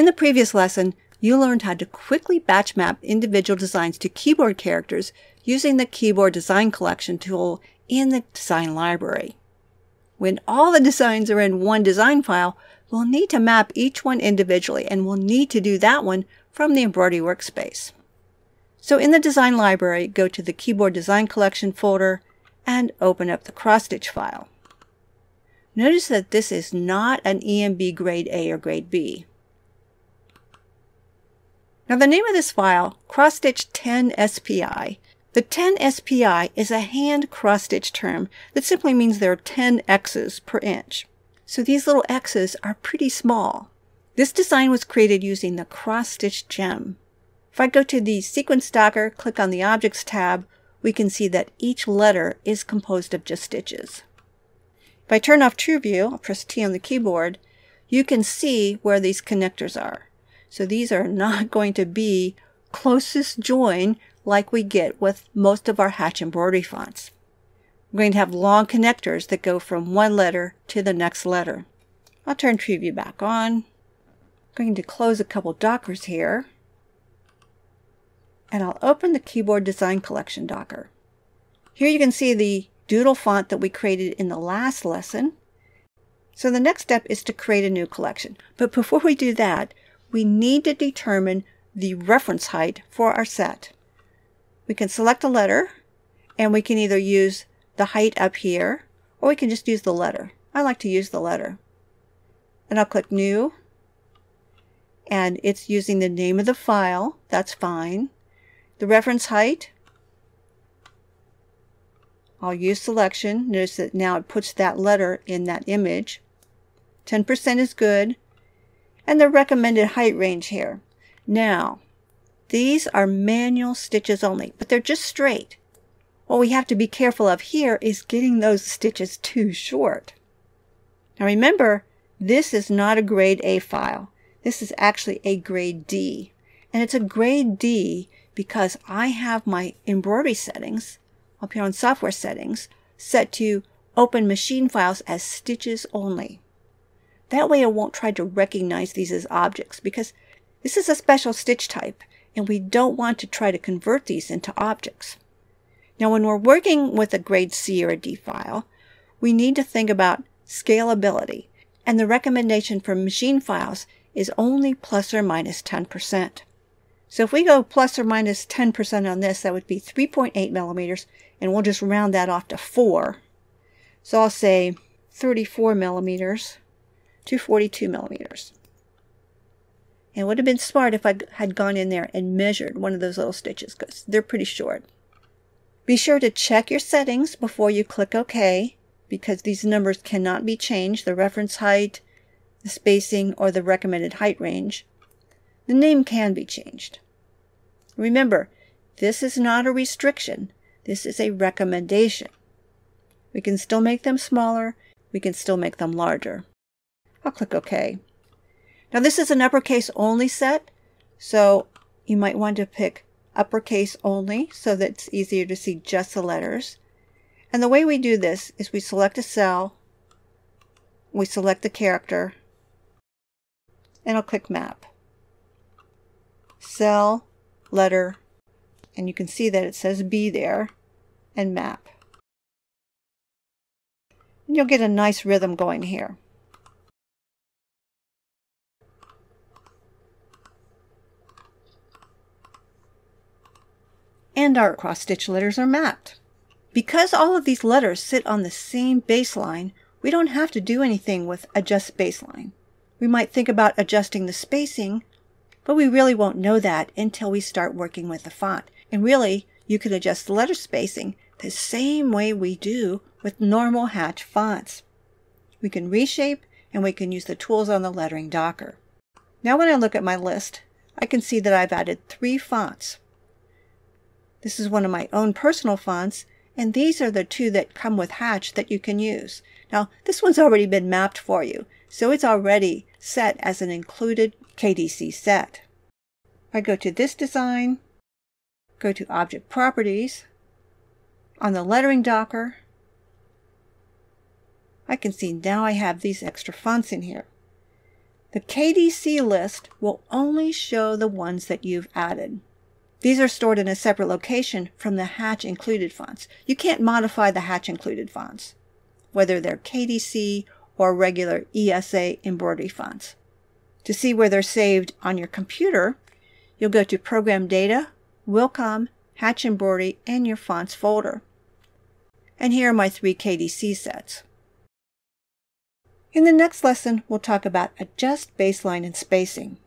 In the previous lesson, you learned how to quickly batch map individual designs to keyboard characters using the Keyboard Design Collection tool in the design library. When all the designs are in one design file, we'll need to map each one individually, and we'll need to do that one from the embroidery workspace. So in the design library, go to the Keyboard Design Collection folder and open up the cross-stitch file. Notice that this is not an EMB grade A or grade B. Now the name of this file, cross-stitch 10 SPI. The 10 SPI is a hand cross-stitch term that simply means there are 10 X's per inch. So these little X's are pretty small. This design was created using the cross-stitch gem. If I go to the sequence docker, click on the objects tab, we can see that each letter is composed of just stitches. If I turn off True View, I'll press T on the keyboard, you can see where these connectors are. So these are not going to be closest join like we get with most of our Hatch embroidery fonts. We're going to have long connectors that go from one letter to the next letter. I'll turn True View back on. I'm going to close a couple dockers here and I'll open the Keyboard Design Collection Docker. Here you can see the doodle font that we created in the last lesson. So the next step is to create a new collection. But before we do that, we need to determine the reference height for our set. We can select a letter and we can either use the height up here or we can just use the letter. I like to use the letter. And I'll click New and it's using the name of the file. That's fine. The reference height, I'll use selection. Notice that now it puts that letter in that image. 10% is good. And the recommended height range here. Now, these are manual stitches only, but they're just straight. What we have to be careful of here is getting those stitches too short. Now remember, this is not a grade A file. This is actually a grade D. And it's a grade D because I have my embroidery settings up here on software settings set to open machine files as stitches only. That way it won't try to recognize these as objects because this is a special stitch type and we don't want to try to convert these into objects. Now when we're working with a grade C or a D file, we need to think about scalability and the recommendation for machine files is only plus or minus 10%. So if we go plus or minus 10% on this, that would be 3.8 millimeters, and we'll just round that off to 4. So I'll say 34 millimeters to 42 millimeters. And it would have been smart if I had gone in there and measured one of those little stitches because they're pretty short. Be sure to check your settings before you click OK because these numbers cannot be changed, the reference height, the spacing, or the recommended height range. The name can be changed. Remember, this is not a restriction. This is a recommendation. We can still make them smaller. We can still make them larger. I'll click OK. Now this is an uppercase only set, so you might want to pick uppercase only so that it's easier to see just the letters. And the way we do this is we select a cell, we select the character, and I'll click Map cell, letter, and you can see that it says B there, and map. And you'll get a nice rhythm going here. And our cross-stitch letters are mapped. Because all of these letters sit on the same baseline, we don't have to do anything with adjust baseline. We might think about adjusting the spacing but we really won't know that until we start working with the font. And really, you can adjust the letter spacing the same way we do with normal Hatch fonts. We can reshape and we can use the tools on the lettering docker. Now when I look at my list, I can see that I've added three fonts. This is one of my own personal fonts, and these are the two that come with Hatch that you can use. Now, this one's already been mapped for you, so it's already set as an included KDC set. I go to this design, go to Object Properties. On the lettering docker, I can see now I have these extra fonts in here. The KDC list will only show the ones that you've added. These are stored in a separate location from the Hatch included fonts. You can't modify the Hatch included fonts, whether they're KDC or regular ESA embroidery fonts. To see where they're saved on your computer, you'll go to Program Data, Wilcom, Hatch Embroidery, and your Fonts folder. And here are my three KDC sets. In the next lesson, we'll talk about adjust baseline and spacing.